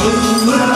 Ooh,